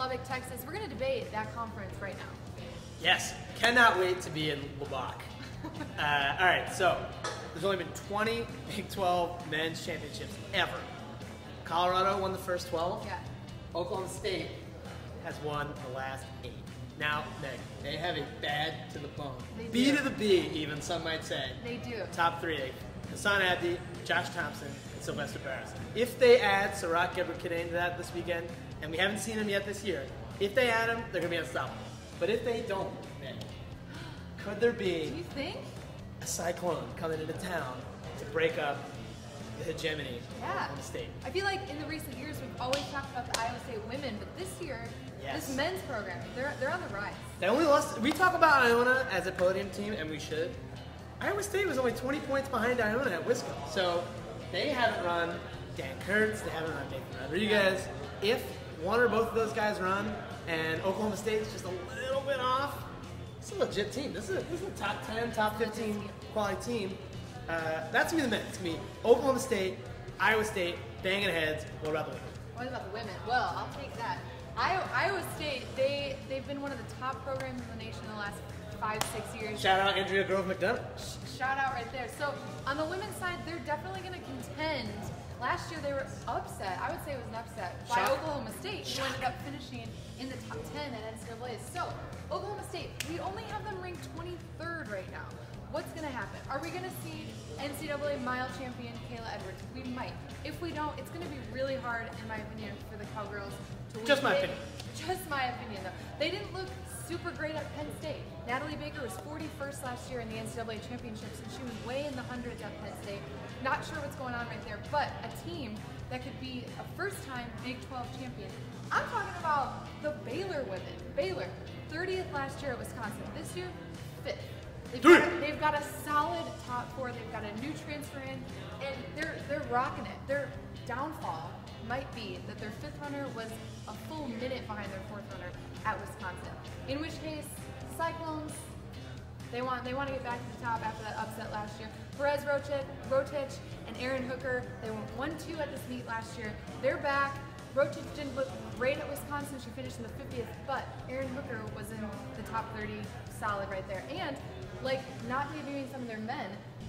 Lubbock, Texas. We're going to debate that conference right now. Yes, cannot wait to be in Lubbock. uh, all right, so there's only been 20 Big 12 men's championships ever. Colorado won the first 12. Yeah. Oklahoma State has won the last eight. Now, Meg, they have a bad to the bone. They B do. to the B, even some might say. They do. Top three, Hassan Abdi, Josh Thompson, and Sylvester Barris. If they add Sarat Gebrekadane to that this weekend, and we haven't seen him yet this year, if they add him, they're going to be unstoppable. But if they don't, man, could there Do be you think? a cyclone coming into town to break up the hegemony Yeah. of Oklahoma State? I feel like in the recent years we've always talked about the Iowa State women, but this year, Yes. this men's program, they're they're on the rise. They only lost. We talk about Iona as a podium team, and we should. Iowa State was only 20 points behind Iona at Wisconsin, so they haven't run Dan Curts. They haven't run Nathan Rodriguez. If one or both of those guys run, and Oklahoma State's just a little bit off, it's a legit team. This is a, this is a top 10, top 15 quality team. Uh, that's gonna be the men. It's gonna be Oklahoma State, Iowa State, banging heads. What about the women? What about the women? Well, I'll take that. Iowa, Iowa State, they they've been one of the top programs in the nation in the last five six years. Shout out Andrea Grove McDonough. Shout out right there. So on the women's side, they're definitely going to contend. Last year they were upset. I would say it was an upset by. Oklahoma State, who ended up finishing in the top 10 at NCAA. So Oklahoma State, we only have them ranked 23rd right now. What's going to happen? Are we going to see NCAA mile champion Kaela Edwards? We might. If we don't, it's going to be really hard, in my opinion, for the Cowgirls to win. Just my opinion. Just my opinion, though. They didn't look super great at Penn State. Natalie Baker was 41st last year in the NCAA championships, and she was way in the hundreds at Penn State. Not sure what's going on right there, but a team that could be a first-time Big 12 champion. I'm talking about the Baylor women. Baylor, 30th last year at Wisconsin. This year, fifth. They've got, a, they've got a solid top four. They've got a new transfer in, and they're they're rocking it. Their downfall might be that their fifth runner was a full minute behind their fourth runner at Wisconsin. In which case, Cyclones, they want they want to get back to the top after that upset last year. Perez Rotich, Rotich and Aaron Hooker, they went 1-2 at this meet last year. They're back. Rotich didn't look great at Wisconsin. She finished in the 50th, but Aaron Hooker was in the top 30, solid right there. And like not debuting some of their men,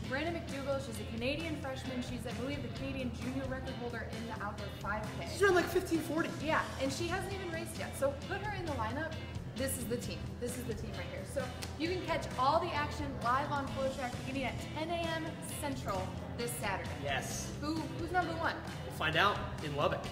Brogan MacDougall, she's a Canadian freshman. She's, I believe, the Canadian junior record holder in the outdoor 5K. She's run like 1540. Yeah, and she hasn't even raced yet. So put her in the lineup. This is the team. This is the team right here. So you can catch all the action live on FloTrack beginning at 10 a.m. Central this Saturday. Yes. Who who's number one? We'll find out in Lubbock.